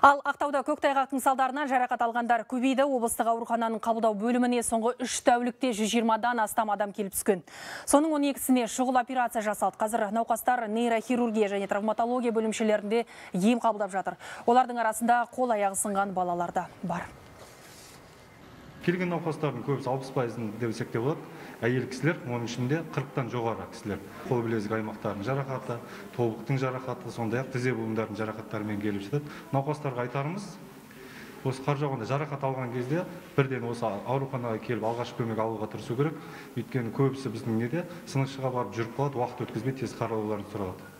Ал Ақтауда көктайғақтың салдарынан жарақат алғандар көбейді. Облыстық аурухананың қабылдау бөліміне соңғы үш тәулікте 120-дан астам адам келіп түскен. Соның 12-сіне шұғыл операция жасалды. Қазір науқастар нейрохирургия және травматология бөлімшелерінде ем қабылдап жатыр. Олардың арасында қол аяғы сынған балалар да бар. Келген науқастардың көбісі алпыс пайызын десек те болады әйел кісілер оның ішінде қырықтан жоғары кісілер. Қол білезік аймақтарының жарақаты тобықтың жарақаты сондай ақ тізе буындарының жарақаттарымен келіп жатады. Науқастарға айтарымыз осы қар жауғанда жарақат алған кезде бірден осы ауруханаға келіп алғашқы көмек алуға тырысу керек. Өйткені көбісі біздің неде сынықшыға барып жүріп қалады уақыт өткізбей тез қаралуларын сұралады